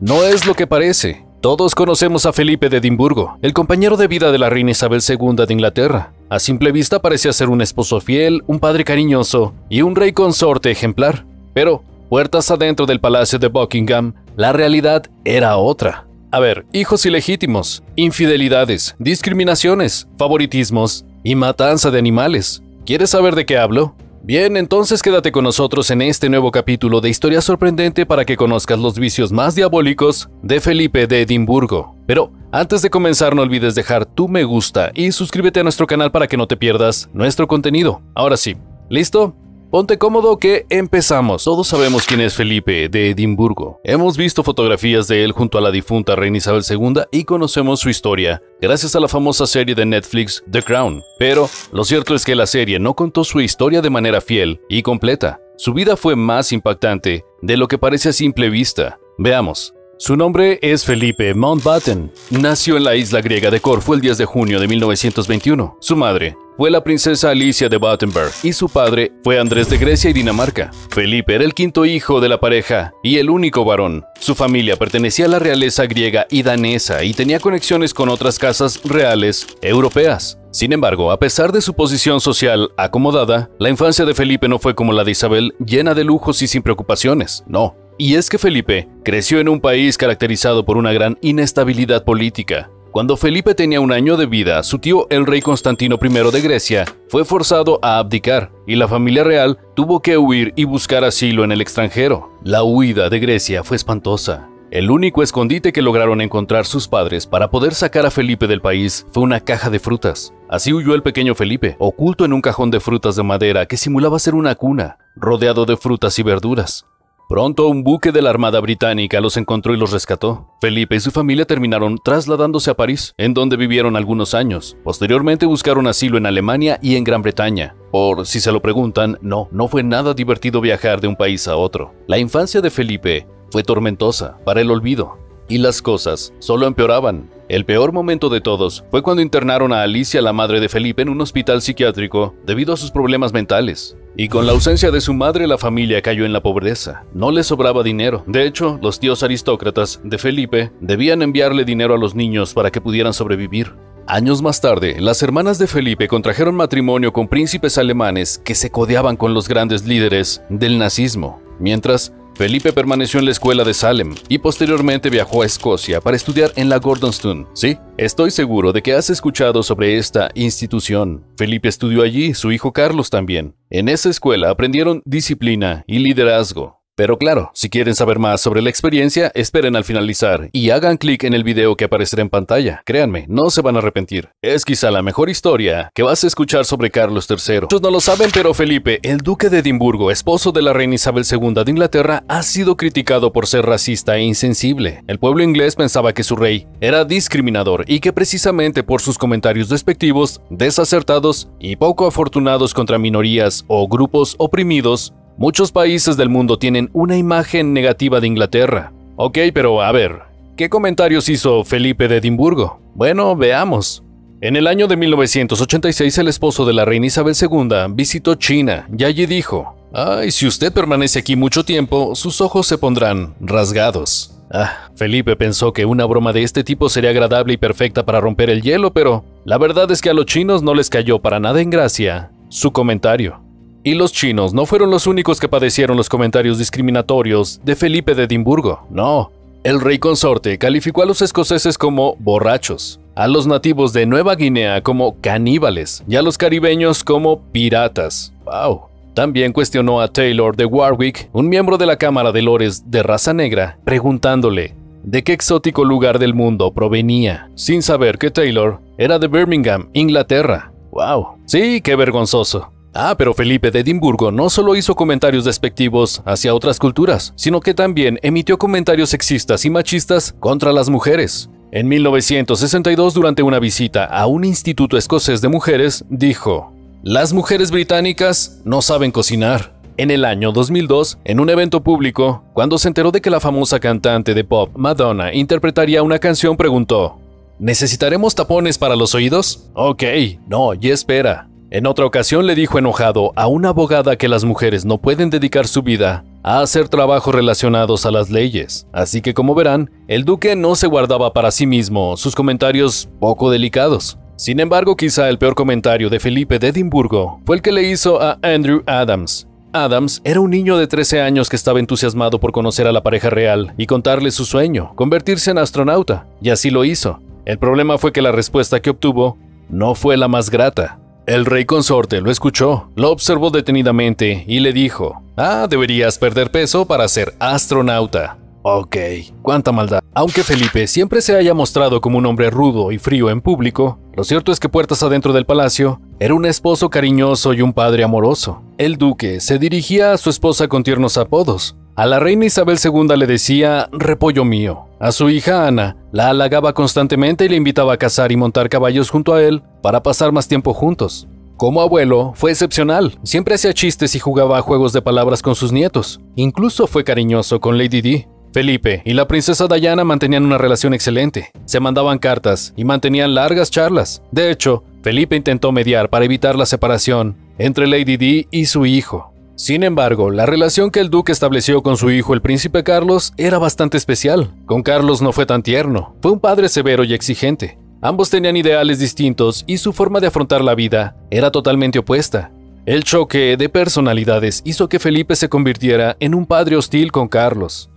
no es lo que parece. Todos conocemos a Felipe de Edimburgo, el compañero de vida de la reina Isabel II de Inglaterra. A simple vista parecía ser un esposo fiel, un padre cariñoso y un rey consorte ejemplar. Pero, puertas adentro del palacio de Buckingham, la realidad era otra. A ver, hijos ilegítimos, infidelidades, discriminaciones, favoritismos y matanza de animales. ¿Quieres saber de qué hablo? Bien, entonces quédate con nosotros en este nuevo capítulo de Historia Sorprendente para que conozcas los vicios más diabólicos de Felipe de Edimburgo. Pero antes de comenzar no olvides dejar tu me gusta y suscríbete a nuestro canal para que no te pierdas nuestro contenido. Ahora sí, ¿listo? Ponte cómodo que empezamos. Todos sabemos quién es Felipe de Edimburgo. Hemos visto fotografías de él junto a la difunta reina Isabel II y conocemos su historia gracias a la famosa serie de Netflix The Crown. Pero lo cierto es que la serie no contó su historia de manera fiel y completa. Su vida fue más impactante de lo que parece a simple vista. Veamos. Su nombre es Felipe Mountbatten. Nació en la isla griega de Corfu el 10 de junio de 1921. Su madre fue la princesa Alicia de Battenberg y su padre fue Andrés de Grecia y Dinamarca. Felipe era el quinto hijo de la pareja y el único varón. Su familia pertenecía a la realeza griega y danesa y tenía conexiones con otras casas reales europeas. Sin embargo, a pesar de su posición social acomodada, la infancia de Felipe no fue como la de Isabel, llena de lujos y sin preocupaciones. No, y es que Felipe creció en un país caracterizado por una gran inestabilidad política. Cuando Felipe tenía un año de vida, su tío el rey Constantino I de Grecia fue forzado a abdicar y la familia real tuvo que huir y buscar asilo en el extranjero. La huida de Grecia fue espantosa. El único escondite que lograron encontrar sus padres para poder sacar a Felipe del país fue una caja de frutas. Así huyó el pequeño Felipe, oculto en un cajón de frutas de madera que simulaba ser una cuna, rodeado de frutas y verduras. Pronto un buque de la Armada Británica los encontró y los rescató. Felipe y su familia terminaron trasladándose a París, en donde vivieron algunos años. Posteriormente buscaron asilo en Alemania y en Gran Bretaña. Por si se lo preguntan, no, no fue nada divertido viajar de un país a otro. La infancia de Felipe fue tormentosa, para el olvido, y las cosas solo empeoraban. El peor momento de todos fue cuando internaron a Alicia, la madre de Felipe, en un hospital psiquiátrico debido a sus problemas mentales. Y con la ausencia de su madre la familia cayó en la pobreza. No le sobraba dinero. De hecho, los tíos aristócratas de Felipe debían enviarle dinero a los niños para que pudieran sobrevivir. Años más tarde, las hermanas de Felipe contrajeron matrimonio con príncipes alemanes que se codeaban con los grandes líderes del nazismo, mientras Felipe permaneció en la escuela de Salem y posteriormente viajó a Escocia para estudiar en la Gordonstoun. Sí, estoy seguro de que has escuchado sobre esta institución. Felipe estudió allí, su hijo Carlos también. En esa escuela aprendieron disciplina y liderazgo. Pero claro, si quieren saber más sobre la experiencia, esperen al finalizar y hagan clic en el video que aparecerá en pantalla. Créanme, no se van a arrepentir. Es quizá la mejor historia que vas a escuchar sobre Carlos III. Muchos no lo saben, pero Felipe, el duque de Edimburgo, esposo de la reina Isabel II de Inglaterra, ha sido criticado por ser racista e insensible. El pueblo inglés pensaba que su rey era discriminador y que precisamente por sus comentarios despectivos, desacertados y poco afortunados contra minorías o grupos oprimidos, Muchos países del mundo tienen una imagen negativa de Inglaterra. Ok, pero a ver, ¿qué comentarios hizo Felipe de Edimburgo? Bueno, veamos. En el año de 1986 el esposo de la reina Isabel II visitó China y allí dijo, Ay, si usted permanece aquí mucho tiempo, sus ojos se pondrán rasgados. Ah, Felipe pensó que una broma de este tipo sería agradable y perfecta para romper el hielo, pero la verdad es que a los chinos no les cayó para nada en gracia su comentario. Y los chinos no fueron los únicos que padecieron los comentarios discriminatorios de Felipe de Edimburgo, no. El rey consorte calificó a los escoceses como borrachos, a los nativos de Nueva Guinea como caníbales y a los caribeños como piratas. ¡Wow! También cuestionó a Taylor de Warwick, un miembro de la Cámara de Lores de raza negra, preguntándole de qué exótico lugar del mundo provenía, sin saber que Taylor era de Birmingham, Inglaterra. ¡Wow! Sí, qué vergonzoso. Ah, pero Felipe de Edimburgo no solo hizo comentarios despectivos hacia otras culturas, sino que también emitió comentarios sexistas y machistas contra las mujeres. En 1962, durante una visita a un instituto escocés de mujeres, dijo, Las mujeres británicas no saben cocinar. En el año 2002, en un evento público, cuando se enteró de que la famosa cantante de pop Madonna interpretaría una canción, preguntó, ¿Necesitaremos tapones para los oídos? Ok, no, y espera. En otra ocasión le dijo enojado a una abogada que las mujeres no pueden dedicar su vida a hacer trabajos relacionados a las leyes, así que como verán, el duque no se guardaba para sí mismo sus comentarios poco delicados. Sin embargo, quizá el peor comentario de Felipe de Edimburgo fue el que le hizo a Andrew Adams. Adams era un niño de 13 años que estaba entusiasmado por conocer a la pareja real y contarle su sueño, convertirse en astronauta, y así lo hizo. El problema fue que la respuesta que obtuvo no fue la más grata. El rey consorte lo escuchó, lo observó detenidamente y le dijo, Ah, deberías perder peso para ser astronauta. Ok, cuánta maldad. Aunque Felipe siempre se haya mostrado como un hombre rudo y frío en público, lo cierto es que puertas adentro del palacio, era un esposo cariñoso y un padre amoroso. El duque se dirigía a su esposa con tiernos apodos. A la reina Isabel II le decía repollo mío. A su hija Ana la halagaba constantemente y le invitaba a cazar y montar caballos junto a él para pasar más tiempo juntos. Como abuelo, fue excepcional. Siempre hacía chistes y jugaba a juegos de palabras con sus nietos. Incluso fue cariñoso con Lady Di, Felipe y la princesa Diana mantenían una relación excelente, se mandaban cartas y mantenían largas charlas. De hecho, Felipe intentó mediar para evitar la separación entre Lady Di y su hijo. Sin embargo, la relación que el duque estableció con su hijo el príncipe Carlos era bastante especial. Con Carlos no fue tan tierno, fue un padre severo y exigente. Ambos tenían ideales distintos y su forma de afrontar la vida era totalmente opuesta. El choque de personalidades hizo que Felipe se convirtiera en un padre hostil con Carlos.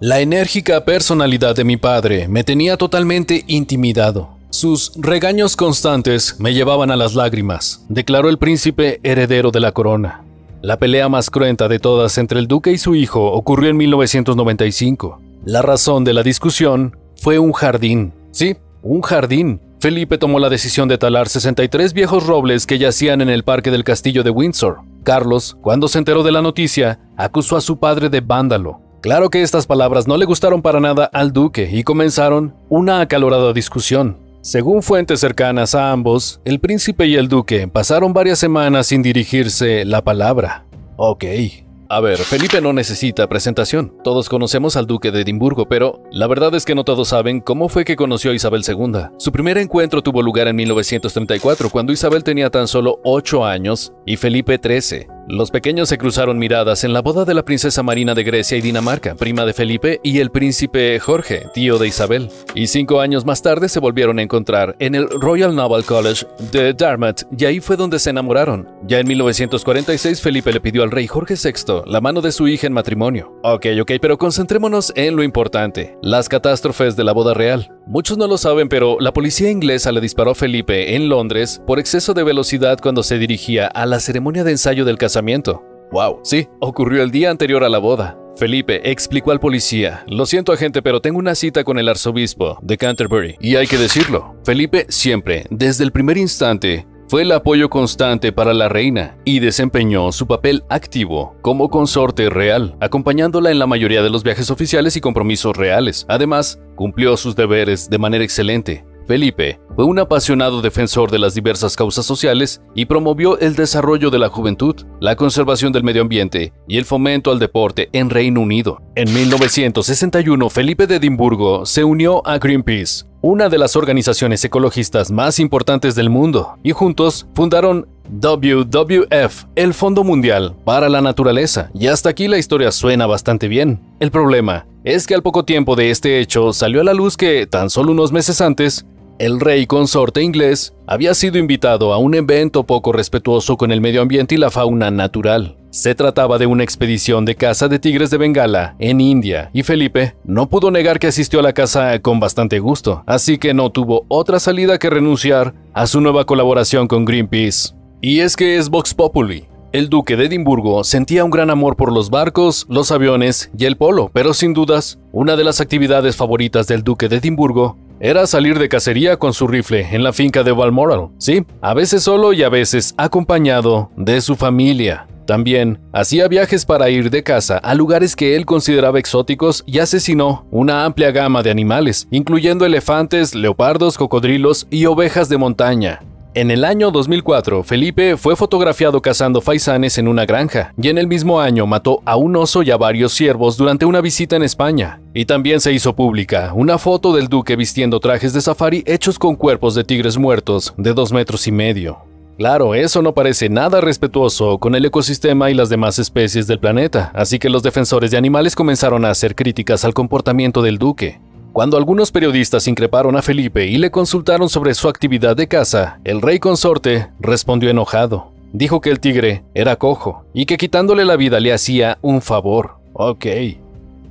La enérgica personalidad de mi padre me tenía totalmente intimidado. Sus regaños constantes me llevaban a las lágrimas, declaró el príncipe heredero de la corona. La pelea más cruenta de todas entre el duque y su hijo ocurrió en 1995. La razón de la discusión fue un jardín. Sí, un jardín. Felipe tomó la decisión de talar 63 viejos robles que yacían en el parque del castillo de Windsor. Carlos, cuando se enteró de la noticia, acusó a su padre de vándalo Claro que estas palabras no le gustaron para nada al duque y comenzaron una acalorada discusión. Según fuentes cercanas a ambos, el príncipe y el duque pasaron varias semanas sin dirigirse la palabra. Ok, a ver, Felipe no necesita presentación. Todos conocemos al duque de Edimburgo, pero la verdad es que no todos saben cómo fue que conoció a Isabel II. Su primer encuentro tuvo lugar en 1934, cuando Isabel tenía tan solo 8 años y Felipe 13. Los pequeños se cruzaron miradas en la boda de la princesa Marina de Grecia y Dinamarca, prima de Felipe, y el príncipe Jorge, tío de Isabel. Y cinco años más tarde se volvieron a encontrar en el Royal Naval College de Dartmouth, y ahí fue donde se enamoraron. Ya en 1946 Felipe le pidió al rey Jorge VI la mano de su hija en matrimonio. Ok, ok, pero concentrémonos en lo importante, las catástrofes de la boda real. Muchos no lo saben, pero la policía inglesa le disparó a Felipe en Londres por exceso de velocidad cuando se dirigía a la ceremonia de ensayo del casamiento. Wow, sí, ocurrió el día anterior a la boda. Felipe explicó al policía, lo siento agente, pero tengo una cita con el arzobispo de Canterbury. Y hay que decirlo, Felipe siempre, desde el primer instante, fue el apoyo constante para la reina y desempeñó su papel activo como consorte real, acompañándola en la mayoría de los viajes oficiales y compromisos reales. Además, cumplió sus deberes de manera excelente. Felipe fue un apasionado defensor de las diversas causas sociales y promovió el desarrollo de la juventud, la conservación del medio ambiente y el fomento al deporte en Reino Unido. En 1961, Felipe de Edimburgo se unió a Greenpeace, una de las organizaciones ecologistas más importantes del mundo, y juntos fundaron WWF, el Fondo Mundial para la Naturaleza, y hasta aquí la historia suena bastante bien. El problema es que al poco tiempo de este hecho salió a la luz que, tan solo unos meses antes, el rey consorte inglés había sido invitado a un evento poco respetuoso con el medio ambiente y la fauna natural. Se trataba de una expedición de caza de tigres de Bengala en India, y Felipe no pudo negar que asistió a la caza con bastante gusto, así que no tuvo otra salida que renunciar a su nueva colaboración con Greenpeace. Y es que es Vox Populi. El duque de Edimburgo sentía un gran amor por los barcos, los aviones y el polo, pero sin dudas, una de las actividades favoritas del duque de Edimburgo era salir de cacería con su rifle en la finca de Balmoral. Sí, a veces solo y a veces acompañado de su familia. También hacía viajes para ir de caza a lugares que él consideraba exóticos y asesinó una amplia gama de animales, incluyendo elefantes, leopardos, cocodrilos y ovejas de montaña. En el año 2004, Felipe fue fotografiado cazando faisanes en una granja, y en el mismo año mató a un oso y a varios ciervos durante una visita en España. Y también se hizo pública una foto del duque vistiendo trajes de safari hechos con cuerpos de tigres muertos de dos metros y medio. Claro, eso no parece nada respetuoso con el ecosistema y las demás especies del planeta, así que los defensores de animales comenzaron a hacer críticas al comportamiento del duque. Cuando algunos periodistas increparon a Felipe y le consultaron sobre su actividad de caza, el rey consorte respondió enojado. Dijo que el tigre era cojo y que quitándole la vida le hacía un favor. Ok.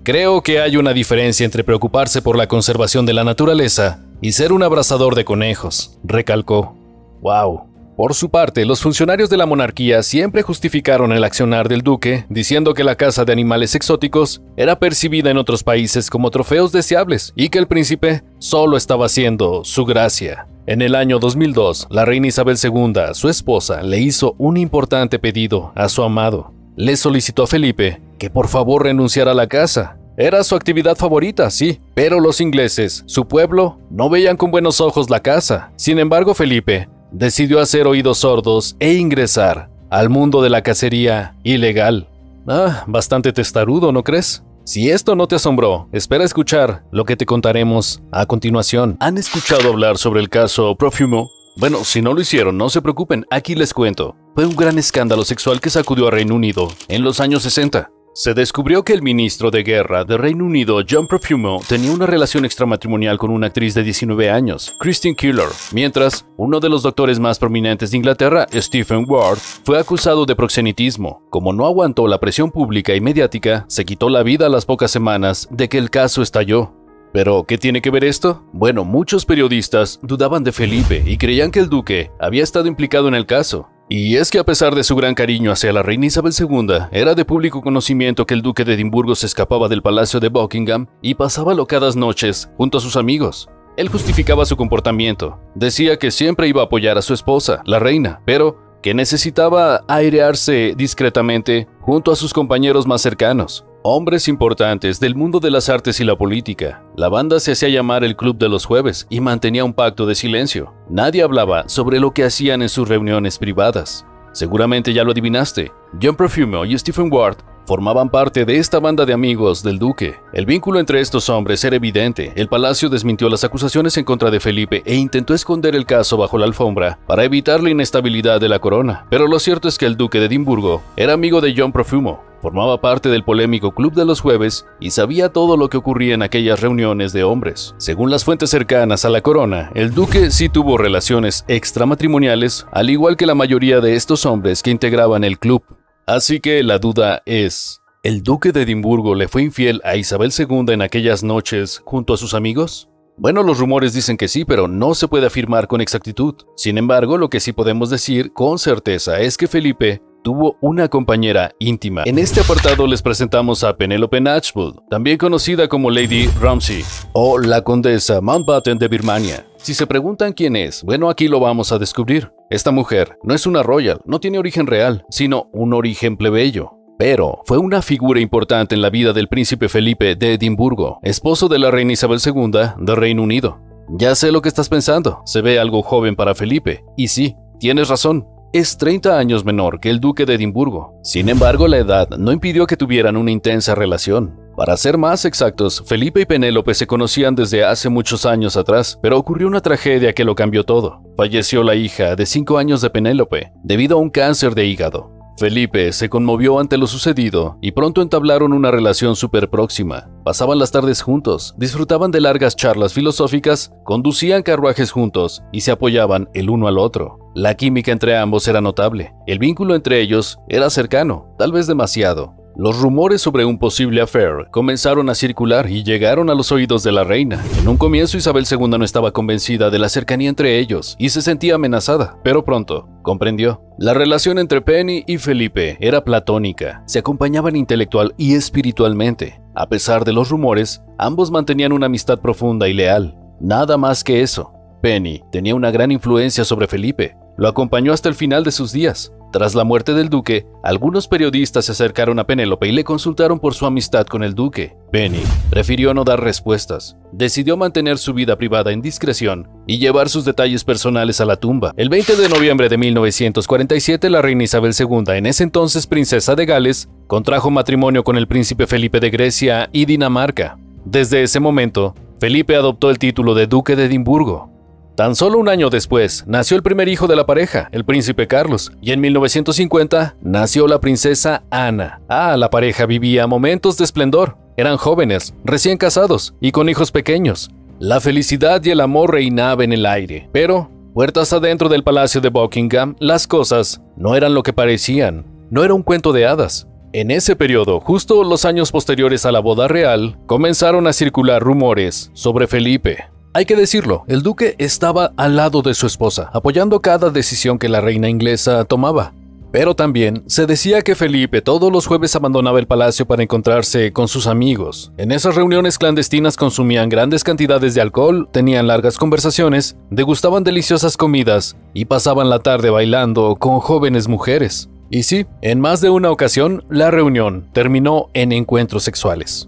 Creo que hay una diferencia entre preocuparse por la conservación de la naturaleza y ser un abrazador de conejos, recalcó. Wow. Por su parte, los funcionarios de la monarquía siempre justificaron el accionar del duque, diciendo que la caza de animales exóticos era percibida en otros países como trofeos deseables y que el príncipe solo estaba haciendo su gracia. En el año 2002, la reina Isabel II, su esposa, le hizo un importante pedido a su amado. Le solicitó a Felipe que por favor renunciara a la caza. Era su actividad favorita, sí, pero los ingleses, su pueblo, no veían con buenos ojos la caza. Sin embargo, Felipe decidió hacer oídos sordos e ingresar al mundo de la cacería ilegal. Ah, bastante testarudo, ¿no crees? Si esto no te asombró, espera escuchar lo que te contaremos a continuación. ¿Han escuchado hablar sobre el caso Profumo? Bueno, si no lo hicieron, no se preocupen, aquí les cuento. Fue un gran escándalo sexual que sacudió a Reino Unido en los años 60. Se descubrió que el ministro de Guerra de Reino Unido, John Profumo, tenía una relación extramatrimonial con una actriz de 19 años, Christine Keeler, mientras uno de los doctores más prominentes de Inglaterra, Stephen Ward, fue acusado de proxenetismo. Como no aguantó la presión pública y mediática, se quitó la vida a las pocas semanas de que el caso estalló. ¿Pero qué tiene que ver esto? Bueno, muchos periodistas dudaban de Felipe y creían que el duque había estado implicado en el caso. Y es que a pesar de su gran cariño hacia la reina Isabel II, era de público conocimiento que el duque de Edimburgo se escapaba del palacio de Buckingham y pasaba locadas noches junto a sus amigos. Él justificaba su comportamiento, decía que siempre iba a apoyar a su esposa, la reina, pero que necesitaba airearse discretamente junto a sus compañeros más cercanos hombres importantes del mundo de las artes y la política. La banda se hacía llamar el Club de los Jueves y mantenía un pacto de silencio. Nadie hablaba sobre lo que hacían en sus reuniones privadas. Seguramente ya lo adivinaste. John Perfumo y Stephen Ward formaban parte de esta banda de amigos del duque. El vínculo entre estos hombres era evidente. El palacio desmintió las acusaciones en contra de Felipe e intentó esconder el caso bajo la alfombra para evitar la inestabilidad de la corona. Pero lo cierto es que el duque de Edimburgo era amigo de John Profumo, Formaba parte del polémico Club de los Jueves y sabía todo lo que ocurría en aquellas reuniones de hombres. Según las fuentes cercanas a la corona, el duque sí tuvo relaciones extramatrimoniales, al igual que la mayoría de estos hombres que integraban el club. Así que la duda es, ¿el duque de Edimburgo le fue infiel a Isabel II en aquellas noches junto a sus amigos? Bueno, los rumores dicen que sí, pero no se puede afirmar con exactitud. Sin embargo, lo que sí podemos decir con certeza es que Felipe tuvo una compañera íntima. En este apartado les presentamos a Penelope Natchwood, también conocida como Lady Ramsey o la condesa Mountbatten de Birmania. Si se preguntan quién es, bueno, aquí lo vamos a descubrir. Esta mujer no es una royal, no tiene origen real, sino un origen plebeyo. Pero fue una figura importante en la vida del príncipe Felipe de Edimburgo, esposo de la reina Isabel II de Reino Unido. Ya sé lo que estás pensando, se ve algo joven para Felipe. Y sí, tienes razón, es 30 años menor que el duque de Edimburgo. Sin embargo, la edad no impidió que tuvieran una intensa relación. Para ser más exactos, Felipe y Penélope se conocían desde hace muchos años atrás, pero ocurrió una tragedia que lo cambió todo. Falleció la hija de 5 años de Penélope, debido a un cáncer de hígado. Felipe se conmovió ante lo sucedido y pronto entablaron una relación súper próxima. Pasaban las tardes juntos, disfrutaban de largas charlas filosóficas, conducían carruajes juntos y se apoyaban el uno al otro. La química entre ambos era notable, el vínculo entre ellos era cercano, tal vez demasiado, los rumores sobre un posible affair comenzaron a circular y llegaron a los oídos de la reina. En un comienzo Isabel II no estaba convencida de la cercanía entre ellos y se sentía amenazada, pero pronto comprendió. La relación entre Penny y Felipe era platónica, se acompañaban intelectual y espiritualmente. A pesar de los rumores, ambos mantenían una amistad profunda y leal. Nada más que eso. Penny tenía una gran influencia sobre Felipe, lo acompañó hasta el final de sus días. Tras la muerte del duque, algunos periodistas se acercaron a Penélope y le consultaron por su amistad con el duque. Penny prefirió no dar respuestas. Decidió mantener su vida privada en discreción y llevar sus detalles personales a la tumba. El 20 de noviembre de 1947, la reina Isabel II, en ese entonces princesa de Gales, contrajo matrimonio con el príncipe Felipe de Grecia y Dinamarca. Desde ese momento, Felipe adoptó el título de duque de Edimburgo. Tan solo un año después, nació el primer hijo de la pareja, el príncipe Carlos, y en 1950 nació la princesa Ana. Ah, la pareja vivía momentos de esplendor. Eran jóvenes, recién casados y con hijos pequeños. La felicidad y el amor reinaban en el aire, pero, puertas adentro del palacio de Buckingham, las cosas no eran lo que parecían. No era un cuento de hadas. En ese periodo, justo los años posteriores a la boda real, comenzaron a circular rumores sobre Felipe, hay que decirlo, el duque estaba al lado de su esposa, apoyando cada decisión que la reina inglesa tomaba. Pero también se decía que Felipe todos los jueves abandonaba el palacio para encontrarse con sus amigos. En esas reuniones clandestinas consumían grandes cantidades de alcohol, tenían largas conversaciones, degustaban deliciosas comidas y pasaban la tarde bailando con jóvenes mujeres. Y sí, en más de una ocasión, la reunión terminó en encuentros sexuales.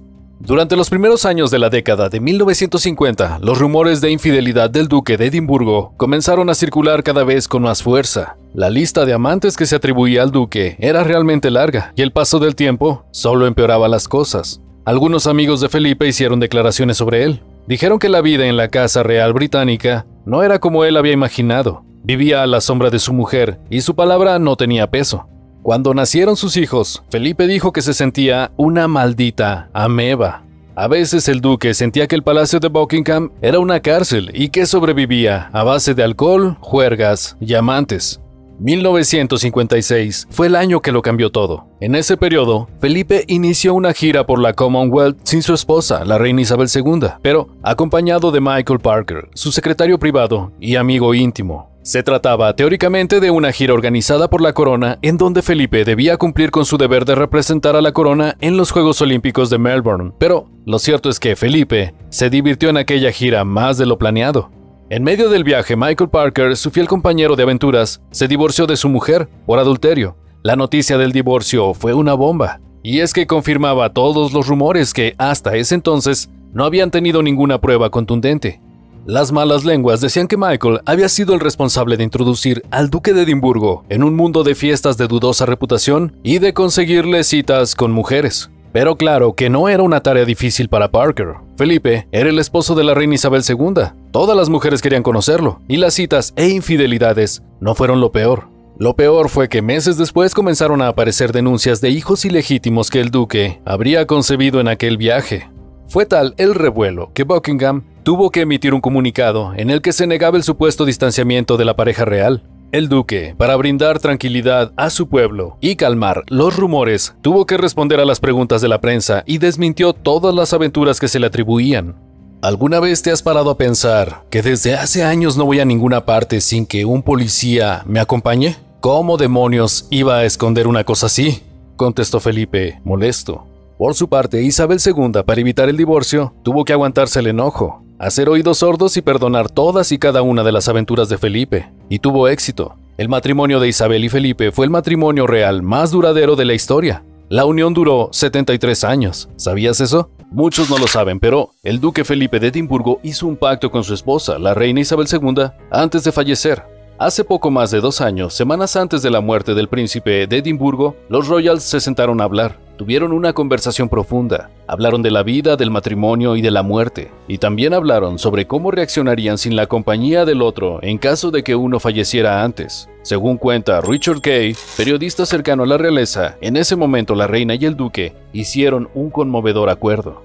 Durante los primeros años de la década de 1950, los rumores de infidelidad del duque de Edimburgo comenzaron a circular cada vez con más fuerza. La lista de amantes que se atribuía al duque era realmente larga y el paso del tiempo solo empeoraba las cosas. Algunos amigos de Felipe hicieron declaraciones sobre él. Dijeron que la vida en la Casa Real Británica no era como él había imaginado. Vivía a la sombra de su mujer y su palabra no tenía peso. Cuando nacieron sus hijos, Felipe dijo que se sentía una maldita ameba. A veces el duque sentía que el palacio de Buckingham era una cárcel y que sobrevivía a base de alcohol, juergas y amantes. 1956 fue el año que lo cambió todo. En ese periodo, Felipe inició una gira por la Commonwealth sin su esposa, la reina Isabel II, pero acompañado de Michael Parker, su secretario privado y amigo íntimo. Se trataba teóricamente de una gira organizada por la corona en donde Felipe debía cumplir con su deber de representar a la corona en los Juegos Olímpicos de Melbourne, pero lo cierto es que Felipe se divirtió en aquella gira más de lo planeado. En medio del viaje, Michael Parker, su fiel compañero de aventuras, se divorció de su mujer por adulterio. La noticia del divorcio fue una bomba, y es que confirmaba todos los rumores que hasta ese entonces no habían tenido ninguna prueba contundente. Las malas lenguas decían que Michael había sido el responsable de introducir al duque de Edimburgo en un mundo de fiestas de dudosa reputación y de conseguirle citas con mujeres. Pero claro que no era una tarea difícil para Parker. Felipe era el esposo de la reina Isabel II. Todas las mujeres querían conocerlo, y las citas e infidelidades no fueron lo peor. Lo peor fue que meses después comenzaron a aparecer denuncias de hijos ilegítimos que el duque habría concebido en aquel viaje. Fue tal el revuelo que Buckingham tuvo que emitir un comunicado en el que se negaba el supuesto distanciamiento de la pareja real. El duque, para brindar tranquilidad a su pueblo y calmar los rumores, tuvo que responder a las preguntas de la prensa y desmintió todas las aventuras que se le atribuían. ¿Alguna vez te has parado a pensar que desde hace años no voy a ninguna parte sin que un policía me acompañe? ¿Cómo demonios iba a esconder una cosa así? contestó Felipe, molesto. Por su parte, Isabel II, para evitar el divorcio, tuvo que aguantarse el enojo, hacer oídos sordos y perdonar todas y cada una de las aventuras de Felipe, y tuvo éxito. El matrimonio de Isabel y Felipe fue el matrimonio real más duradero de la historia. La unión duró 73 años. ¿Sabías eso? Muchos no lo saben, pero el duque Felipe de Edimburgo hizo un pacto con su esposa, la reina Isabel II, antes de fallecer. Hace poco más de dos años, semanas antes de la muerte del príncipe de Edimburgo, los Royals se sentaron a hablar. Tuvieron una conversación profunda, hablaron de la vida, del matrimonio y de la muerte, y también hablaron sobre cómo reaccionarían sin la compañía del otro en caso de que uno falleciera antes. Según cuenta Richard Kay, periodista cercano a la realeza, en ese momento la reina y el duque hicieron un conmovedor acuerdo.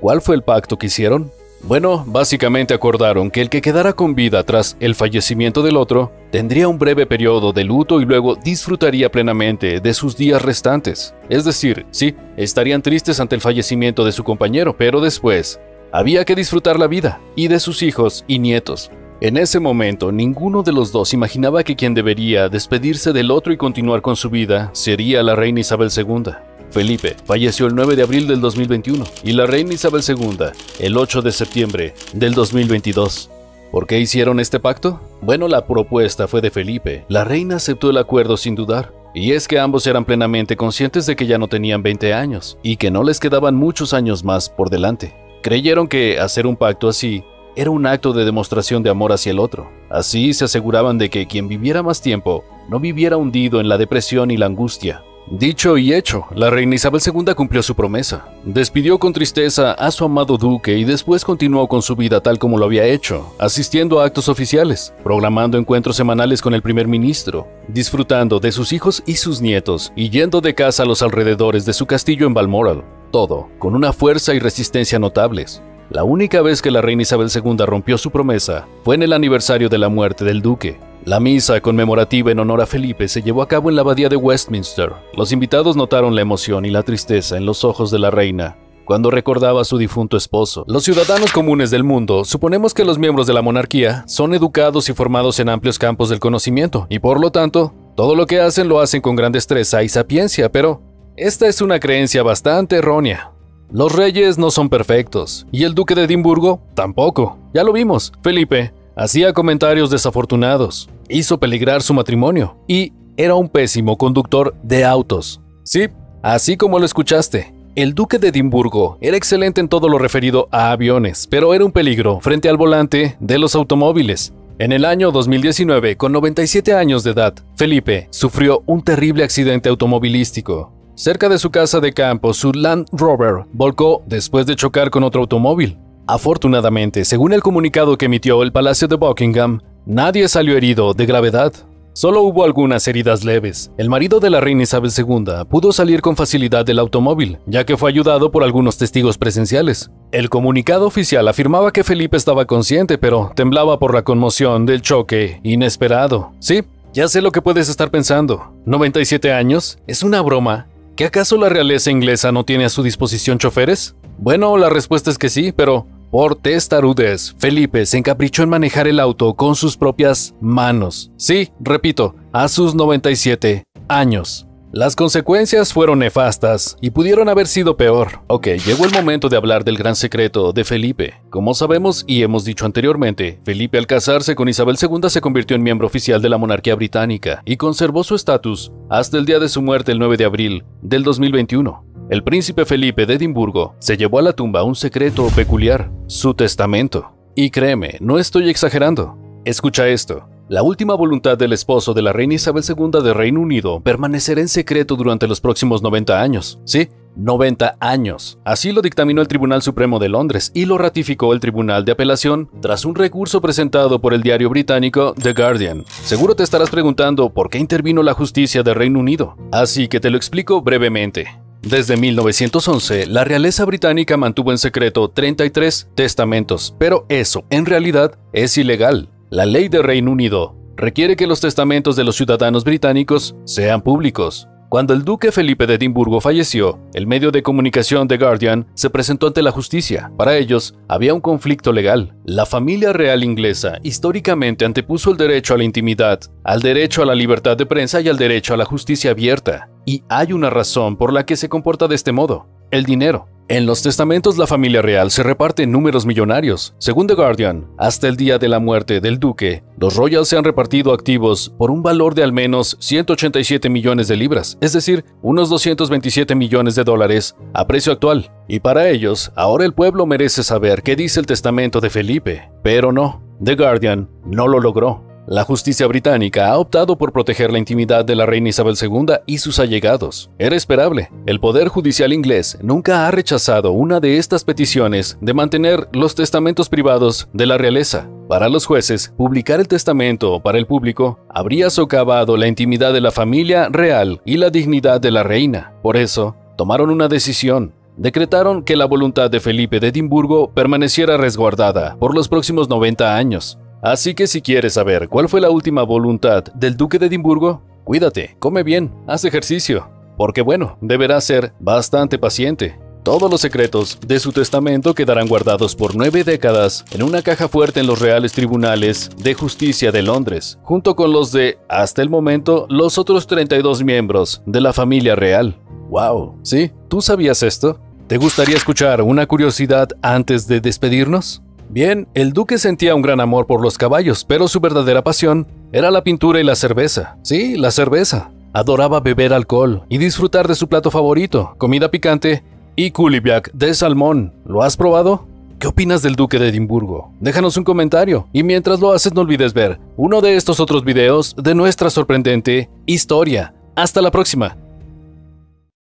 ¿Cuál fue el pacto que hicieron? Bueno, básicamente acordaron que el que quedara con vida tras el fallecimiento del otro tendría un breve periodo de luto y luego disfrutaría plenamente de sus días restantes. Es decir, sí, estarían tristes ante el fallecimiento de su compañero, pero después había que disfrutar la vida y de sus hijos y nietos. En ese momento, ninguno de los dos imaginaba que quien debería despedirse del otro y continuar con su vida sería la reina Isabel II. Felipe falleció el 9 de abril del 2021 y la reina Isabel II el 8 de septiembre del 2022. ¿Por qué hicieron este pacto? Bueno, la propuesta fue de Felipe. La reina aceptó el acuerdo sin dudar. Y es que ambos eran plenamente conscientes de que ya no tenían 20 años y que no les quedaban muchos años más por delante. Creyeron que hacer un pacto así era un acto de demostración de amor hacia el otro. Así se aseguraban de que quien viviera más tiempo no viviera hundido en la depresión y la angustia. Dicho y hecho, la reina Isabel II cumplió su promesa. Despidió con tristeza a su amado duque y después continuó con su vida tal como lo había hecho, asistiendo a actos oficiales, programando encuentros semanales con el primer ministro, disfrutando de sus hijos y sus nietos y yendo de casa a los alrededores de su castillo en Balmoral. Todo, con una fuerza y resistencia notables. La única vez que la reina Isabel II rompió su promesa fue en el aniversario de la muerte del duque, la misa conmemorativa en honor a Felipe se llevó a cabo en la abadía de Westminster. Los invitados notaron la emoción y la tristeza en los ojos de la reina cuando recordaba a su difunto esposo. Los ciudadanos comunes del mundo suponemos que los miembros de la monarquía son educados y formados en amplios campos del conocimiento, y por lo tanto, todo lo que hacen lo hacen con gran destreza y sapiencia, pero esta es una creencia bastante errónea. Los reyes no son perfectos, y el duque de Edimburgo tampoco. Ya lo vimos, Felipe hacía comentarios desafortunados, hizo peligrar su matrimonio y era un pésimo conductor de autos. Sí, así como lo escuchaste. El duque de Edimburgo era excelente en todo lo referido a aviones, pero era un peligro frente al volante de los automóviles. En el año 2019, con 97 años de edad, Felipe sufrió un terrible accidente automovilístico. Cerca de su casa de campo, su Land Rover volcó después de chocar con otro automóvil. Afortunadamente, según el comunicado que emitió el Palacio de Buckingham, nadie salió herido de gravedad. Solo hubo algunas heridas leves. El marido de la reina Isabel II pudo salir con facilidad del automóvil, ya que fue ayudado por algunos testigos presenciales. El comunicado oficial afirmaba que Felipe estaba consciente, pero temblaba por la conmoción del choque inesperado. Sí, ya sé lo que puedes estar pensando. ¿97 años? ¿Es una broma? ¿Que acaso la realeza inglesa no tiene a su disposición choferes? Bueno, la respuesta es que sí, pero por testarudez, Felipe se encaprichó en manejar el auto con sus propias manos. Sí, repito, a sus 97 años. Las consecuencias fueron nefastas y pudieron haber sido peor. Ok, llegó el momento de hablar del gran secreto de Felipe. Como sabemos y hemos dicho anteriormente, Felipe al casarse con Isabel II se convirtió en miembro oficial de la monarquía británica y conservó su estatus hasta el día de su muerte el 9 de abril del 2021. El príncipe Felipe de Edimburgo se llevó a la tumba un secreto peculiar, su testamento. Y créeme, no estoy exagerando. Escucha esto. La última voluntad del esposo de la reina Isabel II de Reino Unido permanecerá en secreto durante los próximos 90 años. Sí, 90 años. Así lo dictaminó el Tribunal Supremo de Londres y lo ratificó el Tribunal de Apelación tras un recurso presentado por el diario británico The Guardian. Seguro te estarás preguntando por qué intervino la justicia de Reino Unido. Así que te lo explico brevemente. Desde 1911, la realeza británica mantuvo en secreto 33 testamentos, pero eso, en realidad, es ilegal. La ley de Reino Unido requiere que los testamentos de los ciudadanos británicos sean públicos. Cuando el duque Felipe de Edimburgo falleció, el medio de comunicación The Guardian se presentó ante la justicia. Para ellos, había un conflicto legal. La familia real inglesa históricamente antepuso el derecho a la intimidad, al derecho a la libertad de prensa y al derecho a la justicia abierta. Y hay una razón por la que se comporta de este modo, el dinero. En los testamentos la familia real se reparte en números millonarios. Según The Guardian, hasta el día de la muerte del duque, los Royals se han repartido activos por un valor de al menos 187 millones de libras, es decir, unos 227 millones de dólares a precio actual. Y para ellos, ahora el pueblo merece saber qué dice el testamento de Felipe. Pero no, The Guardian no lo logró. La justicia británica ha optado por proteger la intimidad de la reina Isabel II y sus allegados. Era esperable. El Poder Judicial inglés nunca ha rechazado una de estas peticiones de mantener los testamentos privados de la realeza. Para los jueces, publicar el testamento para el público habría socavado la intimidad de la familia real y la dignidad de la reina. Por eso, tomaron una decisión decretaron que la voluntad de Felipe de Edimburgo permaneciera resguardada por los próximos 90 años. Así que si quieres saber cuál fue la última voluntad del duque de Edimburgo, cuídate, come bien, haz ejercicio, porque bueno, deberás ser bastante paciente. Todos los secretos de su testamento quedarán guardados por nueve décadas en una caja fuerte en los reales tribunales de justicia de Londres, junto con los de, hasta el momento, los otros 32 miembros de la familia real. ¡Wow! ¿Sí? ¿Tú sabías esto? ¿Te gustaría escuchar una curiosidad antes de despedirnos? Bien, el duque sentía un gran amor por los caballos, pero su verdadera pasión era la pintura y la cerveza. Sí, la cerveza. Adoraba beber alcohol y disfrutar de su plato favorito, comida picante y kulibiak de salmón. ¿Lo has probado? ¿Qué opinas del Duque de Edimburgo? Déjanos un comentario y mientras lo haces no olvides ver uno de estos otros videos de nuestra sorprendente historia. Hasta la próxima.